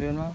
เดินมา